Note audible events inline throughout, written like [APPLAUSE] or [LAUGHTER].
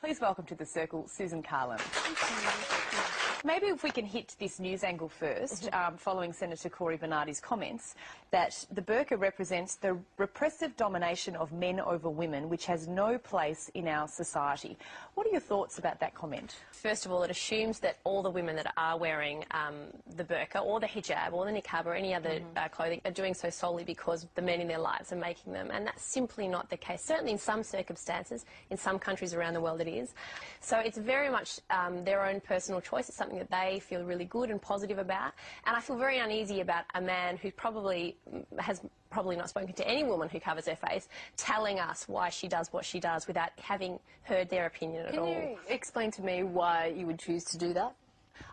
Please welcome to the circle Susan Carland. Maybe if we can hit this news angle 1st um, following Senator Cory Bernardi's comments, that the burqa represents the repressive domination of men over women, which has no place in our society. What are your thoughts about that comment? First of all, it assumes that all the women that are wearing um, the burqa or the hijab or the niqab or any other uh, clothing are doing so solely because the men in their lives are making them. And that's simply not the case. Certainly in some circumstances, in some countries around the world it is. So it's very much um, their own personal choice. It's something that they feel really good and positive about. And I feel very uneasy about a man who probably mm, has probably not spoken to any woman who covers her face telling us why she does what she does without having heard their opinion at Can all. you explain to me why you would choose to do that?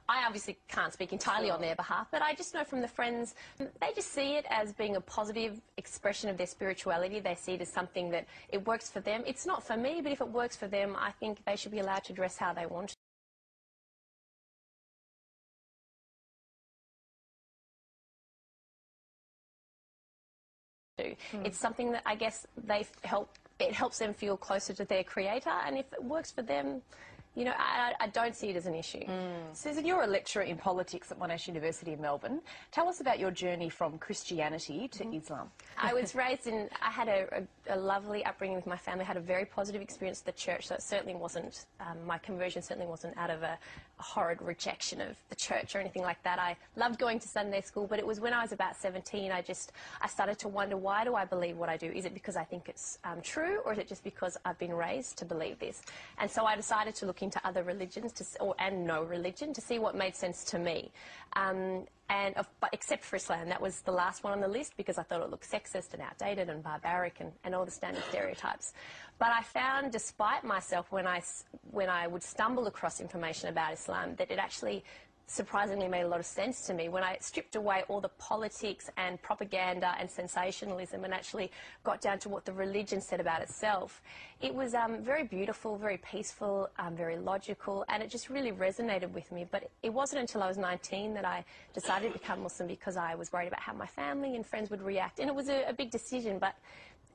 I obviously can't speak entirely on their behalf, but I just know from the friends, they just see it as being a positive expression of their spirituality. They see it as something that it works for them. It's not for me, but if it works for them, I think they should be allowed to dress how they want. To. It's something that I guess they help. It helps them feel closer to their creator, and if it works for them, you know, I, I don't see it as an issue. Susan, you're a lecturer in politics at Monash University in Melbourne. Tell us about your journey from Christianity to Islam. I was [LAUGHS] raised in, I had a, a, a lovely upbringing with my family, had a very positive experience at the church, so it certainly wasn't, um, my conversion certainly wasn't out of a, a horrid rejection of the church or anything like that. I loved going to Sunday school, but it was when I was about 17, I just, I started to wonder, why do I believe what I do? Is it because I think it's um, true, or is it just because I've been raised to believe this? And so I decided to look into other religions to, or, and no religion to see what made sense to me. Um, and of, but except for Islam, that was the last one on the list because I thought it looked sexist and outdated and barbaric and, and all the standard stereotypes. But I found, despite myself, when I when I would stumble across information about Islam, that it actually surprisingly made a lot of sense to me when I stripped away all the politics and propaganda and sensationalism and actually got down to what the religion said about itself. It was um, very beautiful, very peaceful, um, very logical, and it just really resonated with me. But it wasn't until I was 19 that I decided to become Muslim because I was worried about how my family and friends would react. And it was a, a big decision, but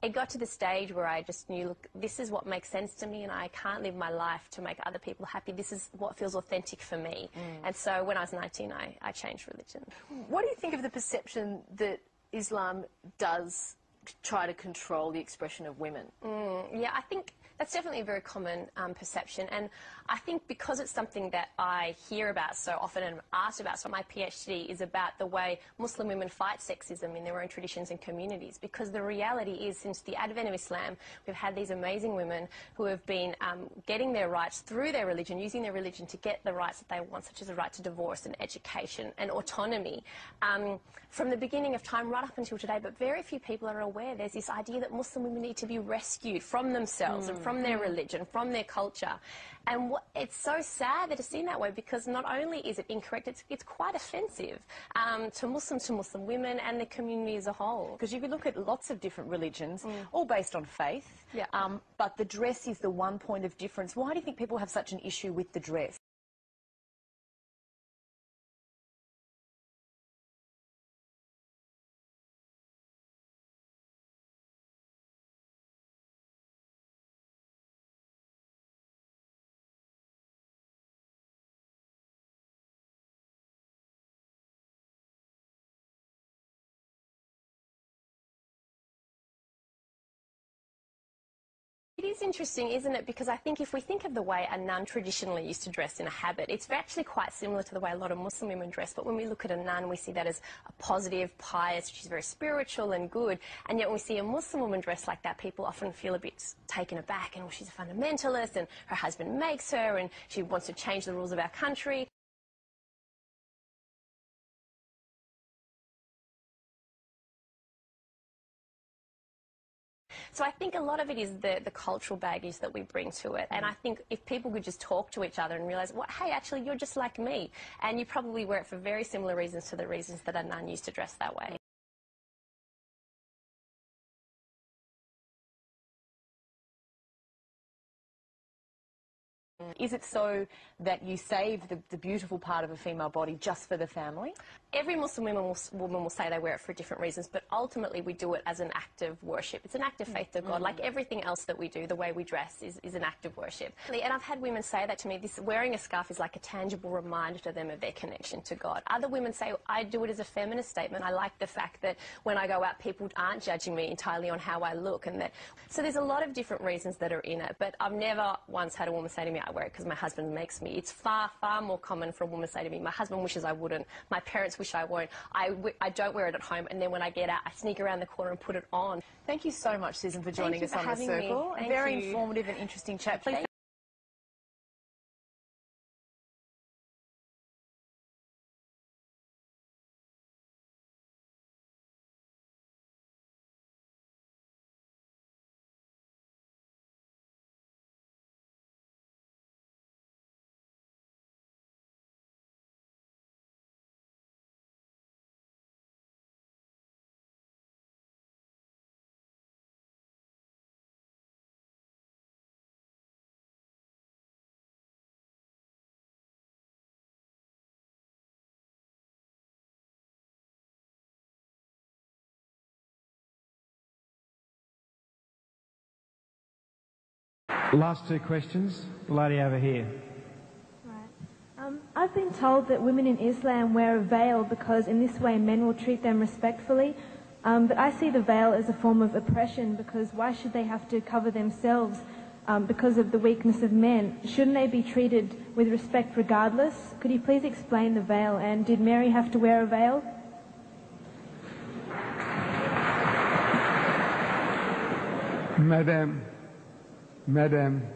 it got to the stage where I just knew, look, this is what makes sense to me, and I can't live my life to make other people happy. This is what feels authentic for me. Mm. And so when I was 19, I, I changed religion. What do you think of the perception that Islam does try to control the expression of women? Mm, yeah, I think that's definitely a very common um, perception, and I think because it's something that I hear about so often and asked about, so my PhD is about the way Muslim women fight sexism in their own traditions and communities. Because the reality is, since the advent of Islam, we've had these amazing women who have been um, getting their rights through their religion, using their religion to get the rights that they want, such as the right to divorce and education and autonomy, um, from the beginning of time right up until today. But very few people are aware there's this idea that Muslim women need to be rescued from themselves and from their religion, from their culture. And what, it's so sad that it's seen that way because not only is it incorrect, it's, it's quite offensive um, to Muslims, to Muslim women, and the community as a whole. Because you could look at lots of different religions, all based on faith, Yeah. um, but the dress is the one point of difference. Why do you think people have such an issue with the dress? Is interesting, isn't it? Because I think if we think of the way a nun traditionally used to dress in a habit, it's actually quite similar to the way a lot of Muslim women dress. But when we look at a nun, we see that as a positive, pious, she's very spiritual and good. And yet when we see a Muslim woman dress like that, people often feel a bit taken aback and, well, she's a fundamentalist and her husband makes her and she wants to change the rules of our country. So I think a lot of it is the, the cultural baggage that we bring to it. And I think if people could just talk to each other and realise, well, hey, actually, you're just like me. And you probably wear it for very similar reasons to the reasons that a nun used to dress that way. Is it so that you save the, the beautiful part of a female body just for the family? Every Muslim woman will, woman will say they wear it for different reasons, but ultimately we do it as an act of worship. It's an act of mm. faith to God. Mm. Like everything else that we do, the way we dress is, is an act of worship. And I've had women say that to me, this wearing a scarf is like a tangible reminder to them of their connection to God. Other women say, I do it as a feminist statement. I like the fact that when I go out, people aren't judging me entirely on how I look. and that. So there's a lot of different reasons that are in it, but I've never once had a woman say to me, I wear it because my husband makes me. It's far, far more common for a woman to say to me, my husband wishes I wouldn't, my parents wish I won't. I w- I don't wear it at home, and then when I get out, I sneak around the corner and put it on. Thank you so much, Susan, for joining us for on The. Circle. Very you. informative and interesting chat. Please Last two questions. The lady over here. Right. Um, I've been told that women in Islam wear a veil because in this way men will treat them respectfully. Um, but I see the veil as a form of oppression because why should they have to cover themselves um, because of the weakness of men? Shouldn't they be treated with respect regardless? Could you please explain the veil? And did Mary have to wear a veil? Madam, Madam,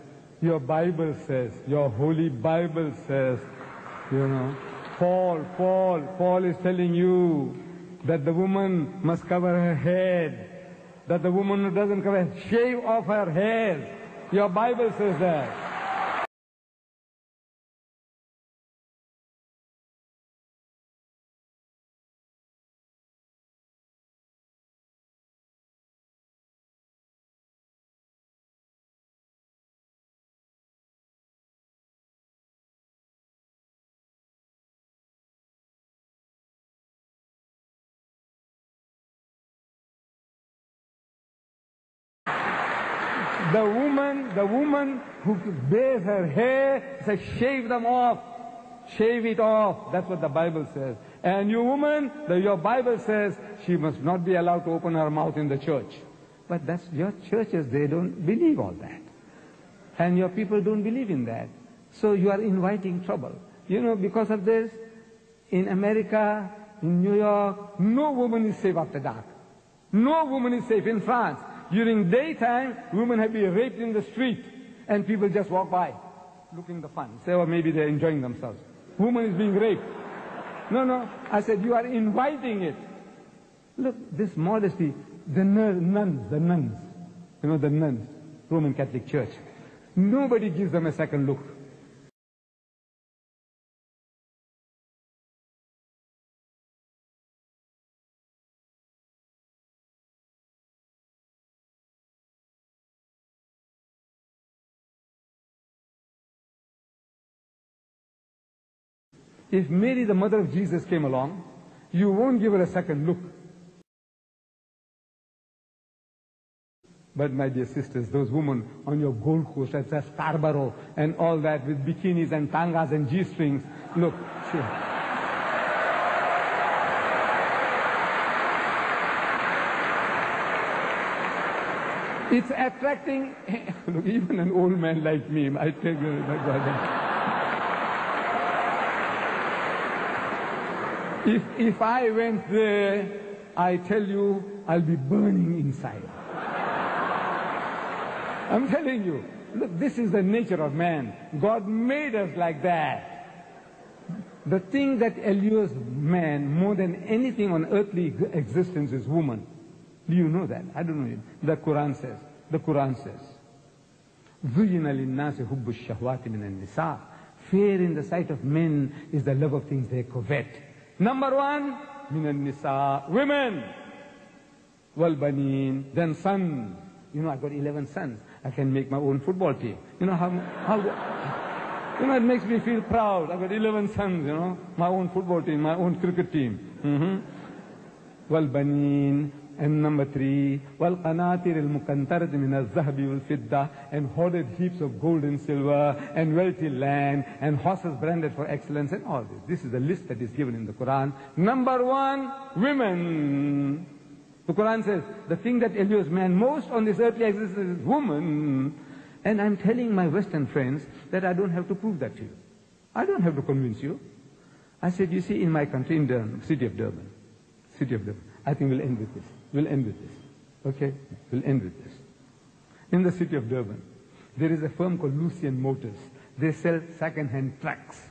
your Bible says, your holy Bible says, you know, Paul, Paul, Paul is telling you that the woman must cover her head, that the woman who doesn't cover, shave off her hair. Your Bible says that. The woman, the woman who bears her hair says, shave them off. Shave it off. That's what the Bible says. And you woman, the, your Bible says she must not be allowed to open her mouth in the church. But that's your churches, they don't believe all that. And your people don't believe in that. So you are inviting trouble. You know, because of this, in America, in New York, no woman is safe after dark. No woman is safe in France. During daytime, women have been raped in the street, and people just walk by, looking the fun. Say, oh, maybe they're enjoying themselves. Woman is being raped. No, no. I said, you are inviting it. Look, this modesty, the nun- nuns, the nuns, you know, the nuns, Roman Catholic Church. Nobody gives them a second look. If Mary, the mother of Jesus, came along, you won't give her a second look. But my dear sisters, those women on your Gold Coast at Scarborough and all that with bikinis and tangas and G-strings, look. It's attracting, look, [LAUGHS] even an old man like me, I tell you, my brother. If, if I went there, I tell you, I'll be burning inside. I'm telling you, look, this is the nature of man. God made us like that. The thing that allures man more than anything on earthly g- existence is woman. Do you know that? I don't know. The Quran says. The Quran says. زُيِّنَ لِلنَّاسِ حُبُّ الشَّهْوَاتِ مِنَ النِّسَاءِ Fear in the sight of men is the love of things they covet. Number one, minan nisa, women. Wal banin, then son. You know, I've got 11 sons. I can make my own football team. You know how, how, you know, it makes me feel proud. I've got 11 sons, you know, my own football team, my own cricket team. Mm-hmm. Wal banin, and number three, wal qanatir al mukantarat min al ul fitda, and hoarded heaps of gold and silver, and wealthy land, and horses branded for excellence, and all this. This is the list that is given in the Quran. Number one, women. The Quran says, the thing that allures man most on this earthly existence is woman. And I'm telling my Western friends that I don't have to prove that to you. I don't have to convince you. I said, you see, in my country, in the city of Durban, city of Durban, I think we'll end with this. We'll end with this. Okay? We'll end with this. In the city of Durban, there is a firm called Lucian Motors. They sell second-hand trucks.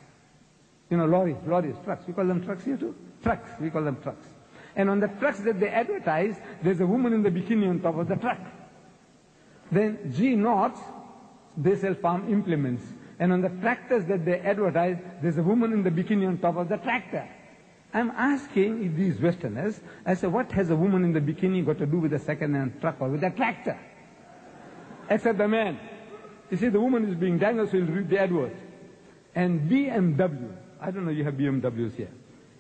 You know, lorries, lorries, trucks. We call them trucks here too? Trucks. We call them trucks. And on the trucks that they advertise, there's a woman in the bikini on top of the truck. Then G North, they sell farm implements. And on the tractors that they advertise, there's a woman in the bikini on top of the tractor. I'm asking these Westerners, I say, what has a woman in the bikini got to do with a second-hand truck or with a tractor? Except the man. You see, the woman is being dangled, so he'll read the. And BMW, I don't know, you have BMWs here.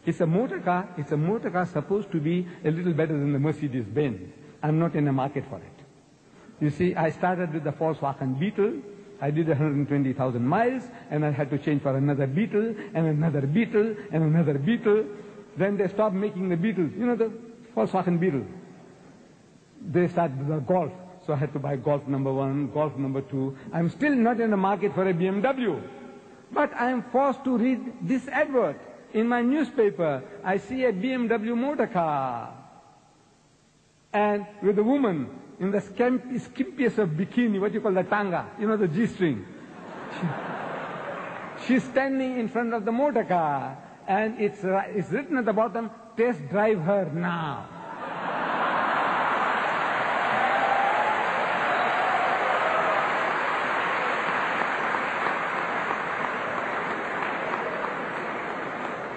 It's a motor car, it's a motor car supposed to be a little better than the Mercedes-Benz. I'm not in the market for it. You see, I started with the Volkswagen Beetle, I did 120,000 miles, and I had to change for another Beetle, and another Beetle, and another Beetle. Then they stopped making the Beetles. You know the Volkswagen Beetle? They started the Golf. So I had to buy Golf number one, Golf number two. I'm still not in the market for a BMW. But I am forced to read this advert. In my newspaper, I see a BMW motor car. And with a woman in the scamp, skimpiest of bikini, what you call the tanga, you know, the G-string. She, she's standing in front of the motor car, and it's, it's written at the bottom, test drive her now.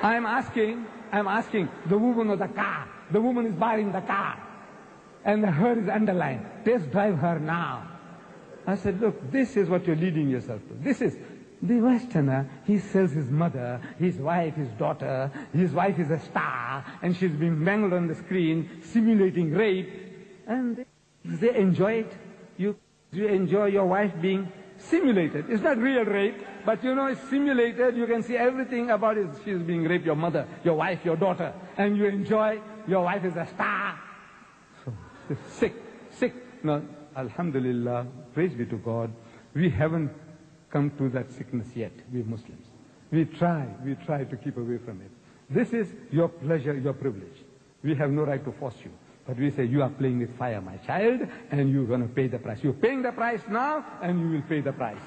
I'm asking, I'm asking the woman of the car. The woman is buying the car. And the her is underlined. Test drive her now. I said, look, this is what you're leading yourself to. This is the Westerner. He sells his mother, his wife, his daughter. His wife is a star, and she's being mangled on the screen, simulating rape. And they enjoy it. You, you enjoy your wife being simulated. It's not real rape, but you know, it's simulated. You can see everything about it. She's being raped, your mother, your wife, your daughter. And you enjoy, your wife is a star. Sick, sick. No, Alhamdulillah, praise be to God. We haven't come to that sickness yet, we Muslims. We try, we try to keep away from it. This is your pleasure, your privilege. We have no right to force you. But we say, you are playing with fire, my child, and you're going to pay the price. You're paying the price now, and you will pay the price.